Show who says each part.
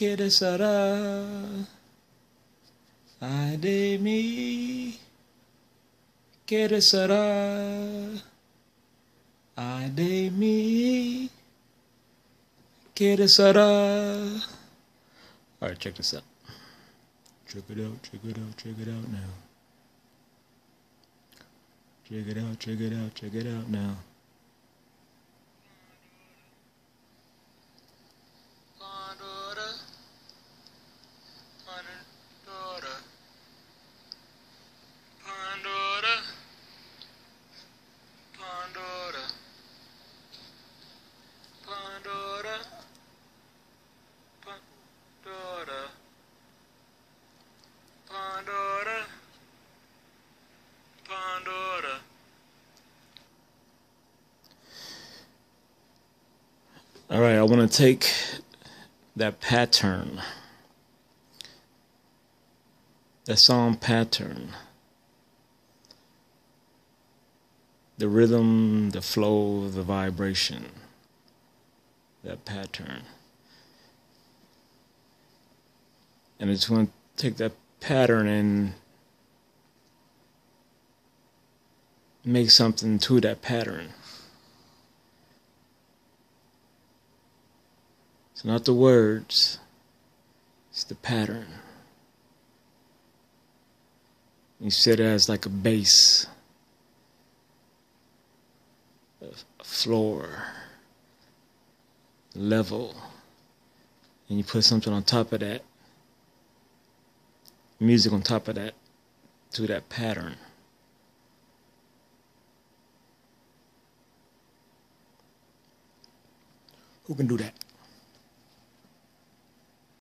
Speaker 1: Quieres será? Ay de mí. Quieres será? De mí. Quieres será? All right, check this out. Check it out, check it out, check it out now. Check it out, check it out, check it out now. All right, I want to take that pattern, that song pattern, the rhythm, the flow, the vibration, that pattern. And I just want to take that pattern and make something to that pattern. It's not the words, it's the pattern. You sit it as like a base, a floor, level, and you put something on top of that, music on top of that, to that pattern. Who can do that?